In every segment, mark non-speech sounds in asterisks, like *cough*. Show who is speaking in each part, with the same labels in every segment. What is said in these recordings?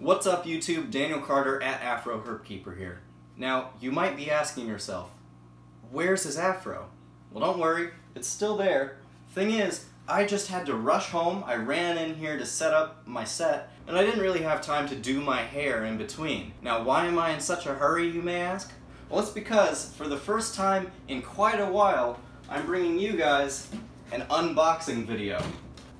Speaker 1: What's up YouTube? Daniel Carter at Afro Herp Keeper here. Now, you might be asking yourself, where's his afro? Well don't worry, it's still there. Thing is, I just had to rush home, I ran in here to set up my set, and I didn't really have time to do my hair in between. Now why am I in such a hurry, you may ask? Well it's because, for the first time in quite a while, I'm bringing you guys an unboxing video.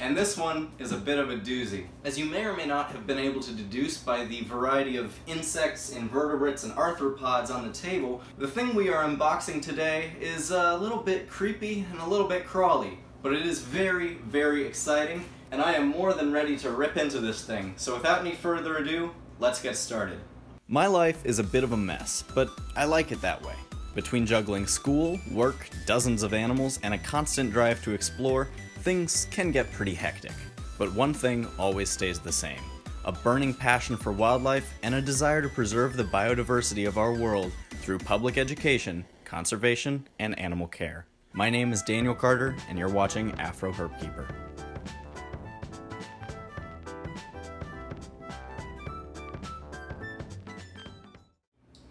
Speaker 1: And this one is a bit of a doozy. As you may or may not have been able to deduce by the variety of insects, invertebrates, and arthropods on the table, the thing we are unboxing today is a little bit creepy and a little bit crawly. But it is very, very exciting, and I am more than ready to rip into this thing. So without any further ado, let's get started. My life is a bit of a mess, but I like it that way. Between juggling school, work, dozens of animals, and a constant drive to explore, things can get pretty hectic. But one thing always stays the same a burning passion for wildlife and a desire to preserve the biodiversity of our world through public education, conservation, and animal care. My name is Daniel Carter, and you're watching Afro Herpkeeper.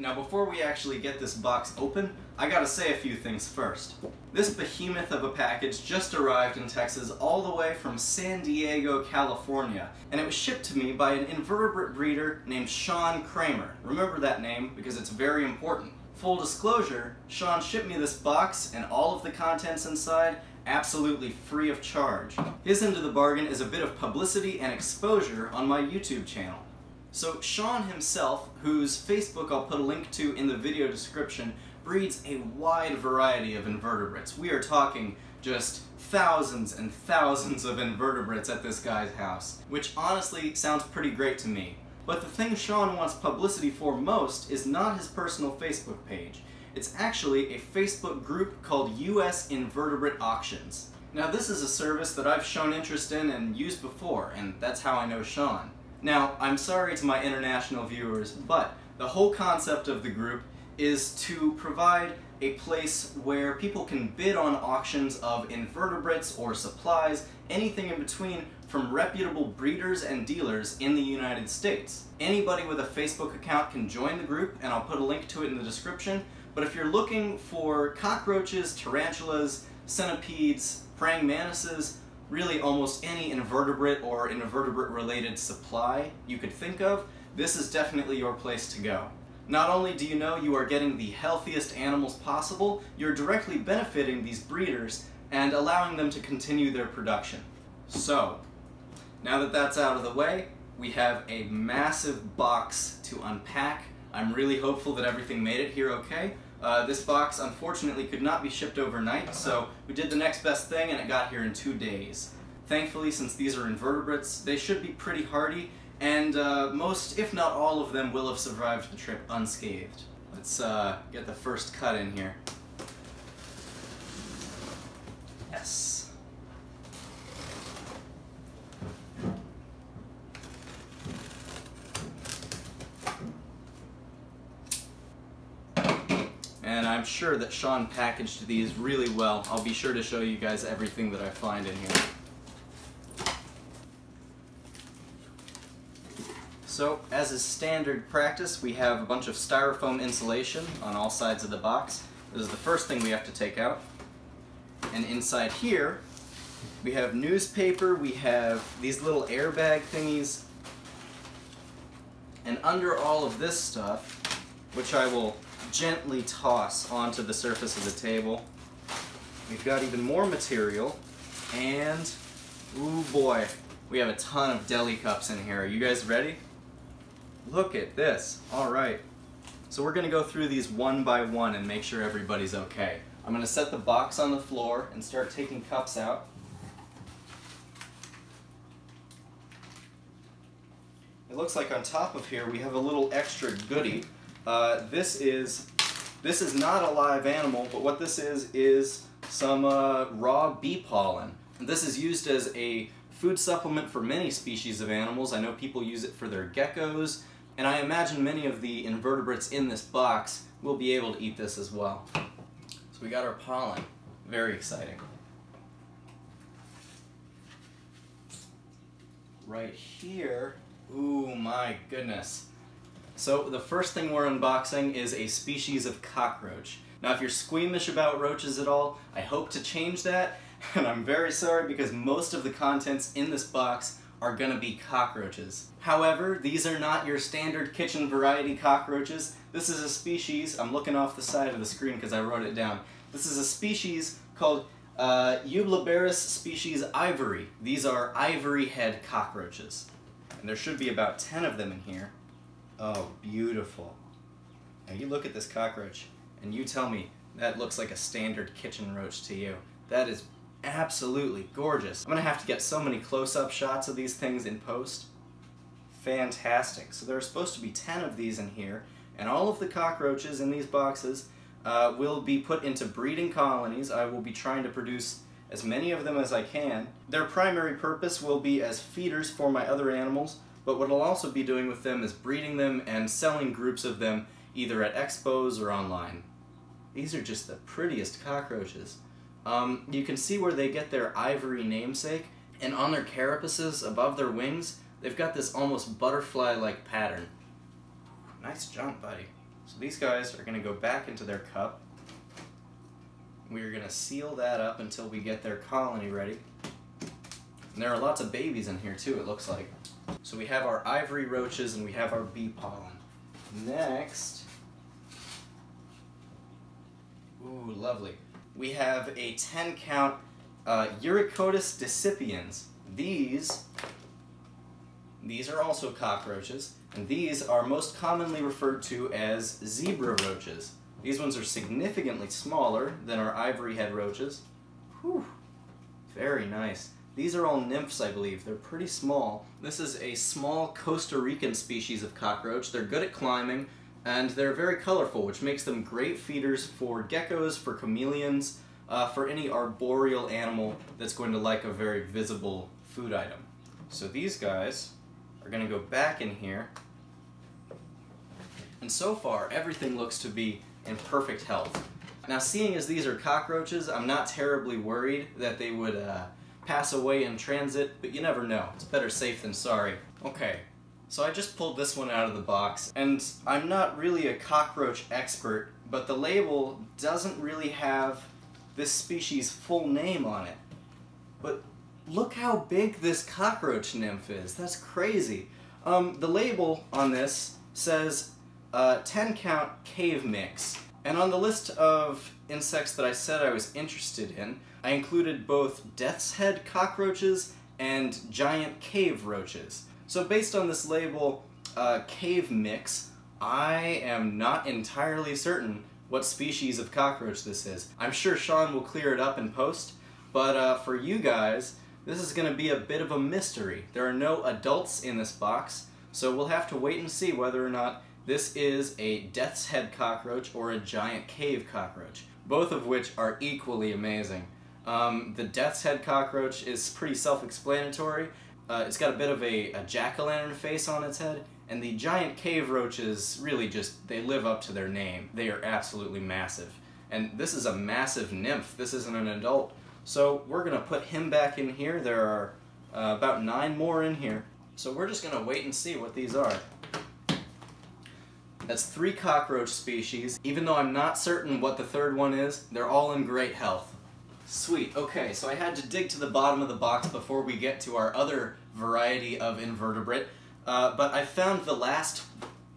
Speaker 1: Now before we actually get this box open, I gotta say a few things first. This behemoth of a package just arrived in Texas all the way from San Diego, California, and it was shipped to me by an invertebrate breeder named Shawn Kramer. Remember that name because it's very important. Full disclosure, Shawn shipped me this box and all of the contents inside absolutely free of charge. His end of the bargain is a bit of publicity and exposure on my YouTube channel. So Shawn himself, whose Facebook I'll put a link to in the video description, breeds a wide variety of invertebrates. We are talking just thousands and thousands of invertebrates at this guy's house, which honestly sounds pretty great to me. But the thing Shawn wants publicity for most is not his personal Facebook page. It's actually a Facebook group called US Invertebrate Auctions. Now this is a service that I've shown interest in and used before, and that's how I know Shawn. Now, I'm sorry to my international viewers, but the whole concept of the group is to provide a place where people can bid on auctions of invertebrates or supplies, anything in between, from reputable breeders and dealers in the United States. Anybody with a Facebook account can join the group, and I'll put a link to it in the description, but if you're looking for cockroaches, tarantulas, centipedes, praying mantises, really almost any invertebrate or invertebrate related supply you could think of, this is definitely your place to go. Not only do you know you are getting the healthiest animals possible, you're directly benefiting these breeders and allowing them to continue their production. So, now that that's out of the way, we have a massive box to unpack. I'm really hopeful that everything made it here okay. Uh, this box unfortunately could not be shipped overnight, so we did the next best thing and it got here in two days. Thankfully, since these are invertebrates, they should be pretty hardy, and uh, most, if not all of them, will have survived the trip unscathed. Let's uh, get the first cut in here. Yes. and I'm sure that Shawn packaged these really well. I'll be sure to show you guys everything that I find in here. So, as is standard practice, we have a bunch of styrofoam insulation on all sides of the box. This is the first thing we have to take out. And inside here, we have newspaper, we have these little airbag thingies, and under all of this stuff, which I will gently toss onto the surface of the table. We've got even more material, and, ooh boy, we have a ton of deli cups in here. Are you guys ready? Look at this. All right. So we're gonna go through these one by one and make sure everybody's okay. I'm gonna set the box on the floor and start taking cups out. It looks like on top of here we have a little extra goodie. Uh, this is this is not a live animal, but what this is is some uh, raw bee pollen. This is used as a food supplement for many species of animals. I know people use it for their geckos, and I imagine many of the invertebrates in this box will be able to eat this as well. So we got our pollen. Very exciting. Right here Ooh, my goodness. So the first thing we're unboxing is a species of cockroach. Now if you're squeamish about roaches at all, I hope to change that, *laughs* and I'm very sorry because most of the contents in this box are gonna be cockroaches. However, these are not your standard kitchen variety cockroaches. This is a species, I'm looking off the side of the screen because I wrote it down. This is a species called uh, Eublaberus species ivory. These are ivory head cockroaches. And there should be about 10 of them in here. Oh, beautiful. Now you look at this cockroach and you tell me that looks like a standard kitchen roach to you. That is absolutely gorgeous. I'm gonna have to get so many close-up shots of these things in post. Fantastic. So there are supposed to be 10 of these in here, and all of the cockroaches in these boxes uh, will be put into breeding colonies. I will be trying to produce as many of them as I can. Their primary purpose will be as feeders for my other animals, but what I'll also be doing with them is breeding them and selling groups of them either at expos or online. These are just the prettiest cockroaches. Um, you can see where they get their ivory namesake, and on their carapaces above their wings, they've got this almost butterfly-like pattern. Nice jump, buddy. So these guys are going to go back into their cup. We're going to seal that up until we get their colony ready. And there are lots of babies in here too, it looks like. So we have our ivory roaches and we have our bee pollen. Next, ooh, lovely we have a 10 count uh, Eurycotis decipiens. These, these are also cockroaches, and these are most commonly referred to as zebra roaches. These ones are significantly smaller than our ivory head roaches. Whew, very nice. These are all nymphs, I believe. They're pretty small. This is a small Costa Rican species of cockroach. They're good at climbing, and they're very colorful, which makes them great feeders for geckos, for chameleons, uh, for any arboreal animal that's going to like a very visible food item. So these guys are going to go back in here, and so far everything looks to be in perfect health. Now seeing as these are cockroaches, I'm not terribly worried that they would uh, pass away in transit, but you never know. It's better safe than sorry. Okay, so I just pulled this one out of the box, and I'm not really a cockroach expert, but the label doesn't really have this species' full name on it. But look how big this cockroach nymph is. That's crazy. Um, the label on this says uh, 10 count cave mix. And on the list of insects that I said I was interested in, I included both death's head cockroaches and giant cave roaches. So based on this label, uh, cave mix, I am not entirely certain what species of cockroach this is. I'm sure Shawn will clear it up in post, but uh, for you guys, this is going to be a bit of a mystery. There are no adults in this box, so we'll have to wait and see whether or not this is a death's head cockroach or a giant cave cockroach, both of which are equally amazing. Um, the death's head cockroach is pretty self-explanatory, uh, it's got a bit of a, a jack-o'-lantern face on its head, and the giant cave roaches really just, they live up to their name. They are absolutely massive. And this is a massive nymph. This isn't an adult. So we're going to put him back in here. There are uh, about nine more in here. So we're just going to wait and see what these are. That's three cockroach species. Even though I'm not certain what the third one is, they're all in great health. Sweet, okay, so I had to dig to the bottom of the box before we get to our other variety of invertebrate, uh, but I found the last,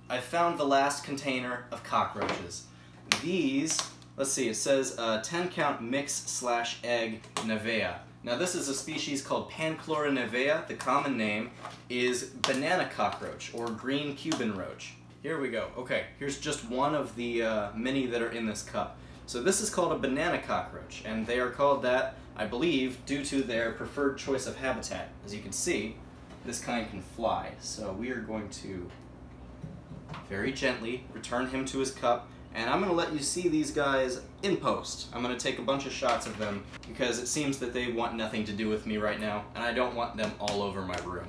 Speaker 1: I found the last container of cockroaches. These, let's see, it says uh, 10 count mix slash egg nivea. Now this is a species called Panchlora nivea. The common name is banana cockroach or green Cuban roach. Here we go. Okay, here's just one of the uh, many that are in this cup. So this is called a banana cockroach, and they are called that, I believe, due to their preferred choice of habitat. As you can see, this kind can fly, so we are going to very gently return him to his cup, and I'm going to let you see these guys in post. I'm going to take a bunch of shots of them, because it seems that they want nothing to do with me right now, and I don't want them all over my room.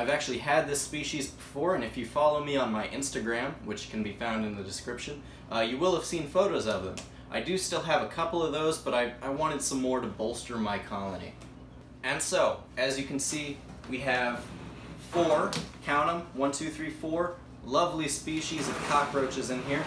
Speaker 1: I've actually had this species before, and if you follow me on my Instagram, which can be found in the description, uh, you will have seen photos of them. I do still have a couple of those, but I, I wanted some more to bolster my colony. And so, as you can see, we have four, count them, one, two, three, four, lovely species of cockroaches in here.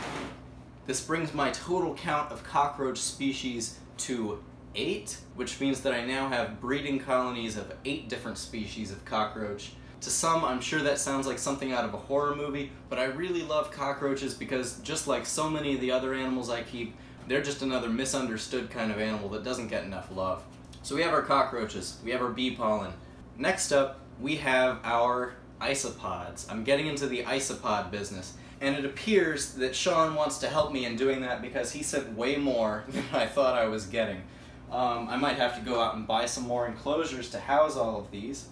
Speaker 1: This brings my total count of cockroach species to eight, which means that I now have breeding colonies of eight different species of cockroach. To some, I'm sure that sounds like something out of a horror movie, but I really love cockroaches because just like so many of the other animals I keep, they're just another misunderstood kind of animal that doesn't get enough love. So we have our cockroaches, we have our bee pollen. Next up, we have our isopods. I'm getting into the isopod business, and it appears that Shawn wants to help me in doing that because he sent way more *laughs* than I thought I was getting. Um, I might have to go out and buy some more enclosures to house all of these,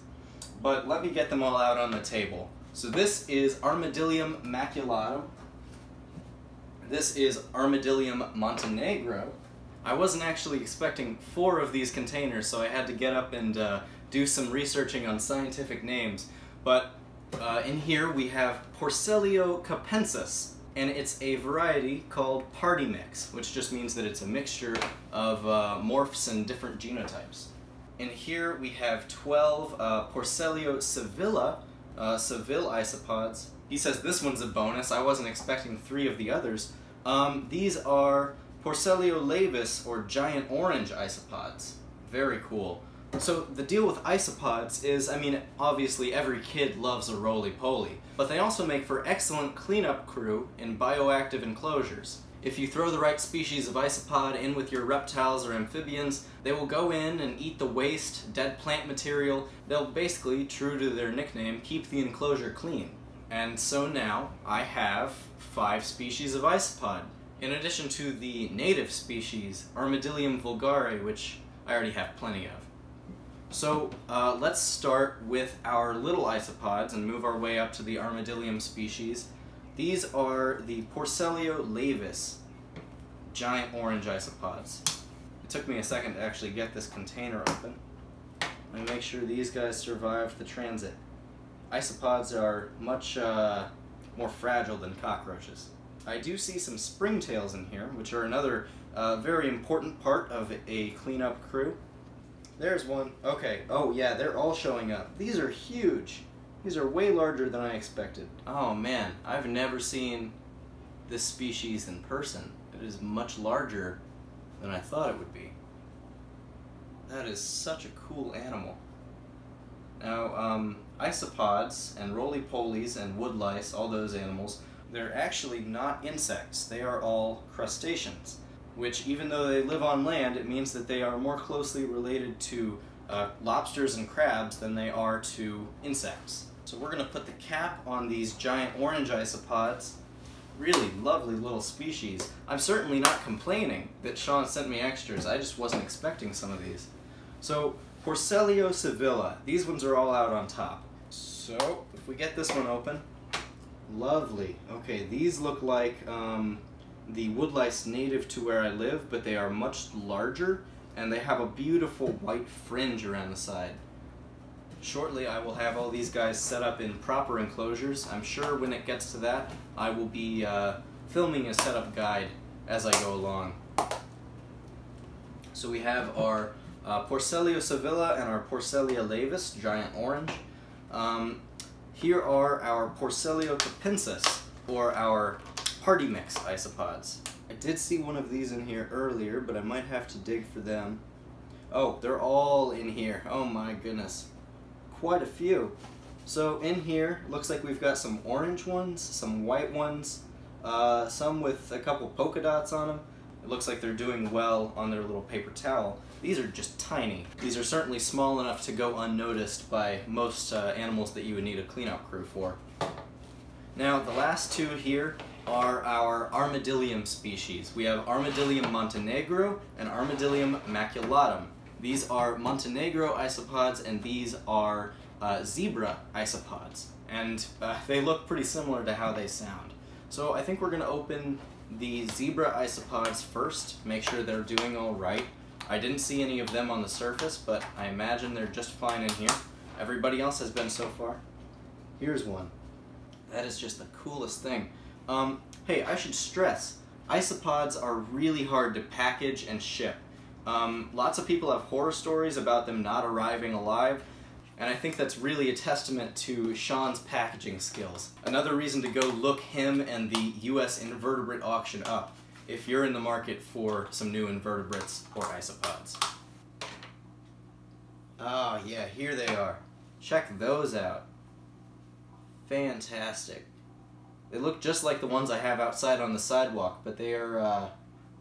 Speaker 1: but let me get them all out on the table. So this is Armadillium maculatum. This is Armadillium montenegro. I wasn't actually expecting four of these containers, so I had to get up and uh, do some researching on scientific names. But uh, in here we have Porcellio capensis, and it's a variety called party mix, which just means that it's a mixture of uh, morphs and different genotypes. In here we have 12 uh, Porcellio sevilla, uh, Seville isopods. He says this one's a bonus, I wasn't expecting three of the others. Um, these are Porcellio laevis, or giant orange isopods. Very cool. So the deal with isopods is, I mean, obviously every kid loves a roly-poly, but they also make for excellent cleanup crew in bioactive enclosures. If you throw the right species of isopod in with your reptiles or amphibians, they will go in and eat the waste, dead plant material. They'll basically, true to their nickname, keep the enclosure clean. And so now I have five species of isopod, in addition to the native species, Armadillium vulgare, which I already have plenty of. So uh, let's start with our little isopods and move our way up to the Armadillium species. These are the Porcellio laevis, giant orange isopods. It took me a second to actually get this container open. Let me make sure these guys survived the transit. Isopods are much uh, more fragile than cockroaches. I do see some springtails in here, which are another uh, very important part of a cleanup crew. There's one. Okay. Oh, yeah, they're all showing up. These are huge. These are way larger than I expected. Oh, man. I've never seen this species in person. It is much larger than I thought it would be. That is such a cool animal. Now, um, isopods and roly-polies and woodlice, all those animals, they're actually not insects. They are all crustaceans which even though they live on land, it means that they are more closely related to uh, lobsters and crabs than they are to insects. So we're going to put the cap on these giant orange isopods. Really lovely little species. I'm certainly not complaining that Shawn sent me extras. I just wasn't expecting some of these. So Porcellio sevilla. These ones are all out on top. So if we get this one open, lovely. Okay, these look like um, the woodlice native to where I live, but they are much larger and they have a beautiful white fringe around the side. Shortly I will have all these guys set up in proper enclosures. I'm sure when it gets to that, I will be uh, filming a setup guide as I go along. So we have our uh, Porcellio sevilla and our Porcellio laevis, giant orange. Um, here are our Porcellio capensis, or our Party Mix isopods. I did see one of these in here earlier, but I might have to dig for them. Oh, they're all in here. Oh my goodness. Quite a few. So in here, looks like we've got some orange ones, some white ones, uh, some with a couple polka dots on them. It looks like they're doing well on their little paper towel. These are just tiny. These are certainly small enough to go unnoticed by most uh, animals that you would need a cleanup crew for. Now, the last two here are our Armadillium species. We have Armadillium montenegro and Armadillium maculatum. These are Montenegro isopods and these are uh, zebra isopods. And uh, *laughs* they look pretty similar to how they sound. So I think we're going to open the zebra isopods first, make sure they're doing all right. I didn't see any of them on the surface, but I imagine they're just fine in here. Everybody else has been so far. Here's one. That is just the coolest thing. Um, hey, I should stress, isopods are really hard to package and ship. Um, lots of people have horror stories about them not arriving alive, and I think that's really a testament to Shawn's packaging skills. Another reason to go look him and the US invertebrate auction up if you're in the market for some new invertebrates or isopods. Oh yeah, here they are. Check those out. Fantastic. They look just like the ones I have outside on the sidewalk, but they are, uh,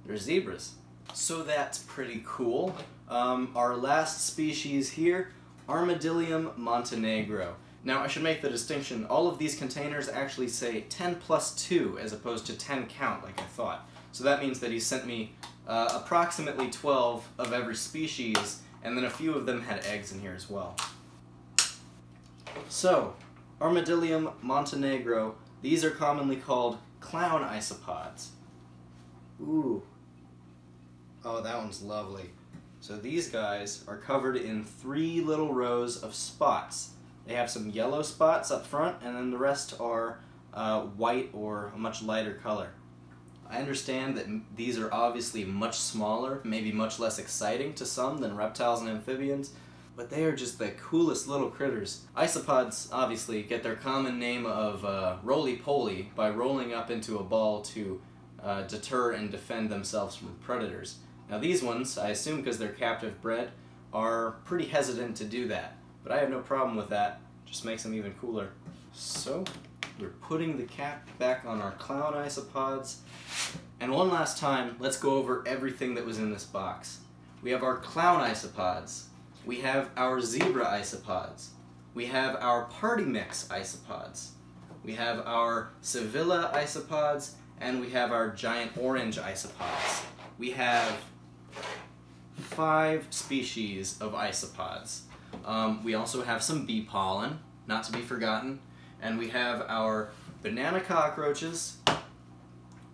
Speaker 1: they're zebras. So that's pretty cool. Um, our last species here, Armadillium montenegro. Now I should make the distinction, all of these containers actually say 10 plus 2 as opposed to 10 count like I thought. So that means that he sent me uh, approximately 12 of every species, and then a few of them had eggs in here as well. So, Armadillium montenegro, these are commonly called clown isopods. Ooh. Oh, that one's lovely. So these guys are covered in three little rows of spots. They have some yellow spots up front, and then the rest are uh, white or a much lighter color. I understand that these are obviously much smaller, maybe much less exciting to some than reptiles and amphibians, but they are just the coolest little critters. Isopods, obviously, get their common name of uh, roly-poly by rolling up into a ball to uh, deter and defend themselves from predators. Now these ones, I assume because they're captive bred, are pretty hesitant to do that, but I have no problem with that. Just makes them even cooler. So, we're putting the cap back on our clown isopods. And one last time, let's go over everything that was in this box. We have our clown isopods. We have our zebra isopods. We have our party mix isopods. We have our Sevilla isopods, and we have our giant orange isopods. We have five species of isopods. Um, we also have some bee pollen, not to be forgotten, and we have our banana cockroaches,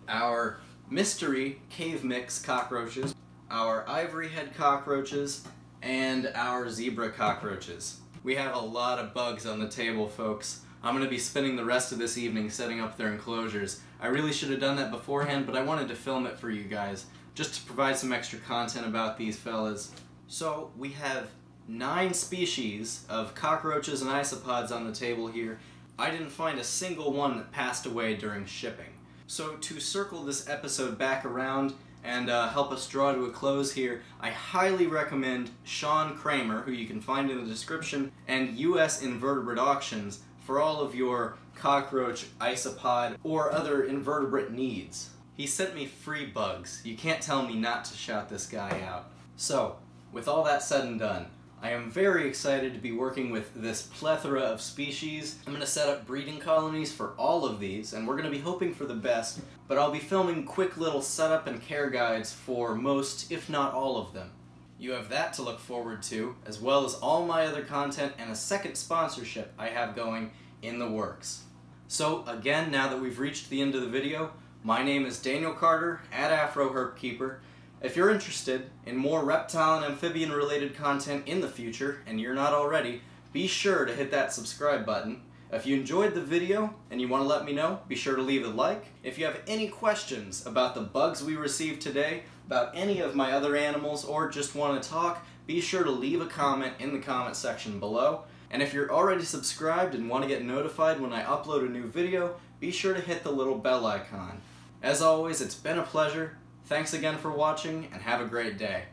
Speaker 1: our mystery cave mix cockroaches, our ivory head cockroaches, and our zebra cockroaches. We have a lot of bugs on the table, folks. I'm going to be spending the rest of this evening setting up their enclosures. I really should have done that beforehand, but I wanted to film it for you guys, just to provide some extra content about these fellas. So, we have nine species of cockroaches and isopods on the table here, I didn't find a single one that passed away during shipping. So to circle this episode back around and uh, help us draw to a close here, I highly recommend Shawn Kramer, who you can find in the description, and US Invertebrate Auctions for all of your cockroach, isopod, or other invertebrate needs. He sent me free bugs. You can't tell me not to shout this guy out. So, with all that said and done, I am very excited to be working with this plethora of species. I'm going to set up breeding colonies for all of these, and we're going to be hoping for the best, but I'll be filming quick little setup and care guides for most, if not all of them. You have that to look forward to, as well as all my other content and a second sponsorship I have going in the works. So again, now that we've reached the end of the video, my name is Daniel Carter at Afro Herp Keeper, if you're interested in more reptile and amphibian related content in the future, and you're not already, be sure to hit that subscribe button. If you enjoyed the video and you want to let me know, be sure to leave a like. If you have any questions about the bugs we received today, about any of my other animals, or just want to talk, be sure to leave a comment in the comment section below. And if you're already subscribed and want to get notified when I upload a new video, be sure to hit the little bell icon. As always, it's been a pleasure. Thanks again for watching, and have a great day.